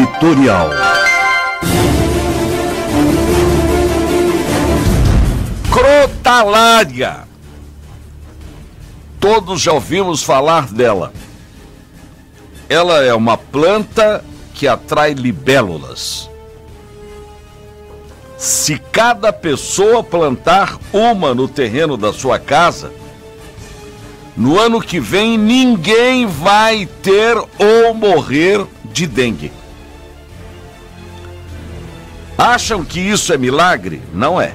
Editorial. Crotalária. Todos já ouvimos falar dela. Ela é uma planta que atrai libélulas. Se cada pessoa plantar uma no terreno da sua casa, no ano que vem ninguém vai ter ou morrer de dengue. Acham que isso é milagre? Não é.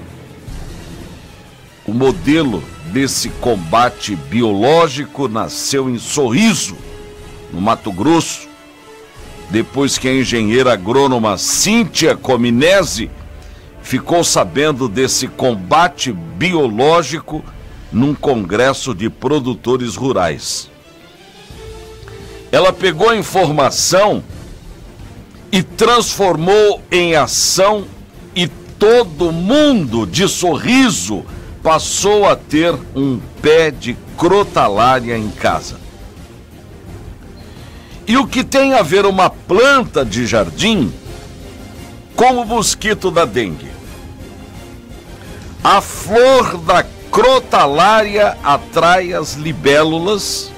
O modelo desse combate biológico nasceu em Sorriso, no Mato Grosso, depois que a engenheira agrônoma Cíntia Cominese ficou sabendo desse combate biológico num congresso de produtores rurais. Ela pegou a informação e transformou em ação e todo mundo de sorriso passou a ter um pé de crotalária em casa. E o que tem a ver uma planta de jardim com o mosquito da dengue? A flor da crotalária atrai as libélulas,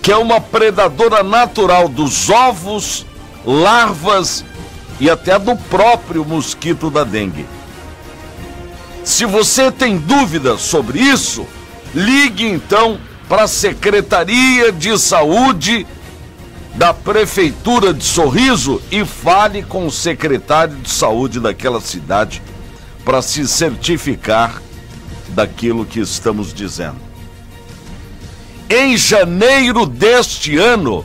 que é uma predadora natural dos ovos, larvas e até do próprio mosquito da dengue. Se você tem dúvidas sobre isso, ligue então para a Secretaria de Saúde da Prefeitura de Sorriso e fale com o secretário de saúde daquela cidade para se certificar daquilo que estamos dizendo. Em janeiro deste ano,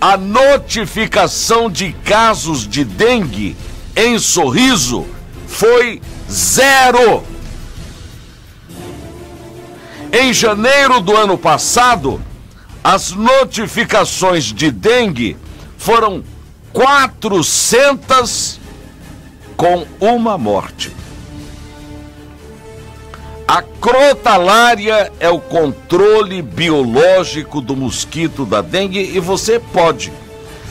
a notificação de casos de dengue em Sorriso foi zero. Em janeiro do ano passado, as notificações de dengue foram 400 com uma morte. A crotalária é o controle biológico do mosquito da dengue e você pode.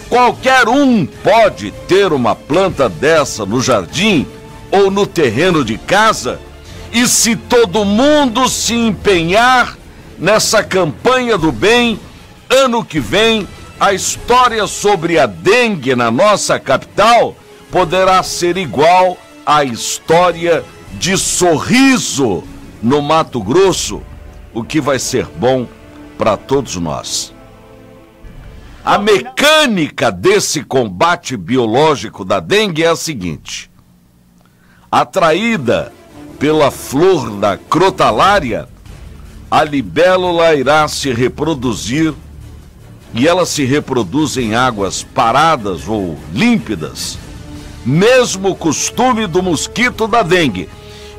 Qualquer um pode ter uma planta dessa no jardim ou no terreno de casa e se todo mundo se empenhar nessa campanha do bem, ano que vem, a história sobre a dengue na nossa capital poderá ser igual à história de sorriso no Mato Grosso, o que vai ser bom para todos nós. A mecânica desse combate biológico da dengue é a seguinte: atraída pela flor da crotalária, a libélula irá se reproduzir e ela se reproduz em águas paradas ou límpidas, mesmo costume do mosquito da dengue.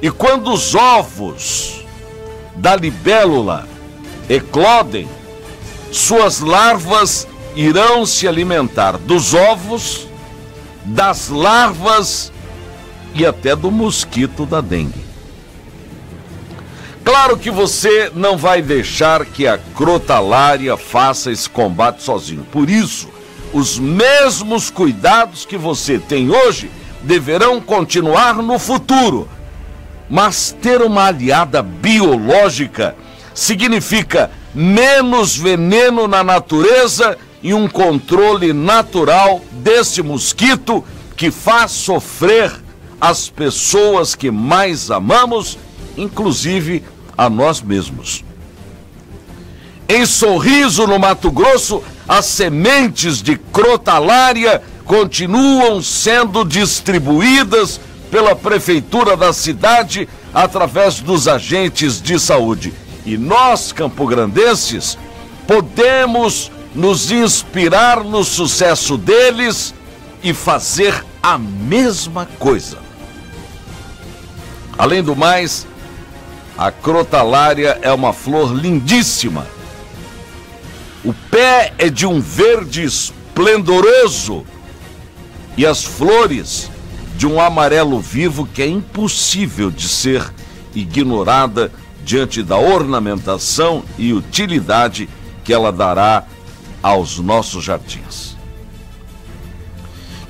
E quando os ovos da libélula eclodem, suas larvas irão se alimentar dos ovos, das larvas e até do mosquito da dengue. Claro que você não vai deixar que a crotalária faça esse combate sozinho. Por isso, os mesmos cuidados que você tem hoje deverão continuar no futuro. Mas ter uma aliada biológica significa menos veneno na natureza e um controle natural desse mosquito que faz sofrer as pessoas que mais amamos, inclusive a nós mesmos. Em Sorriso, no Mato Grosso, as sementes de crotalária continuam sendo distribuídas pela prefeitura da cidade através dos agentes de saúde. E nós, campograndenses, podemos nos inspirar no sucesso deles e fazer a mesma coisa. Além do mais, a crotalária é uma flor lindíssima. O pé é de um verde esplendoroso e as flores de um amarelo vivo que é impossível de ser ignorada diante da ornamentação e utilidade que ela dará aos nossos jardins.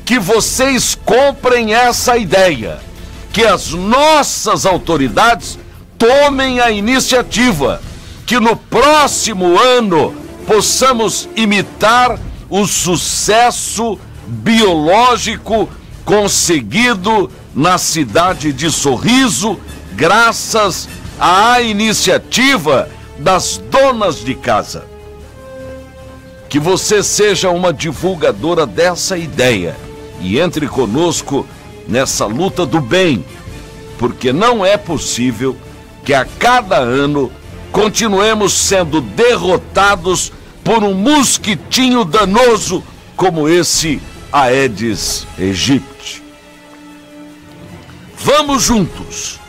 que vocês comprem essa ideia, que as nossas autoridades tomem a iniciativa, que no próximo ano possamos imitar o sucesso biológico conseguido na cidade de Sorriso, graças à iniciativa das donas de casa. Que você seja uma divulgadora dessa ideia e entre conosco nessa luta do bem, porque não é possível que a cada ano continuemos sendo derrotados por um mosquitinho danoso como esse Aedes aegypti. Vamos juntos.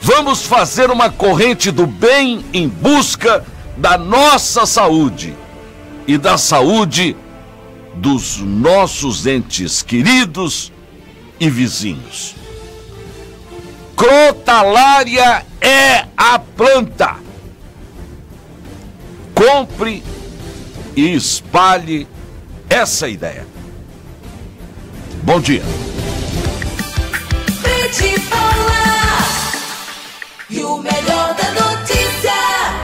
Vamos fazer uma corrente do bem em busca da nossa saúde e da saúde dos nossos entes queridos e vizinhos. Crotalária é a planta. Compre e espalhe essa é a ideia. Bom dia. E o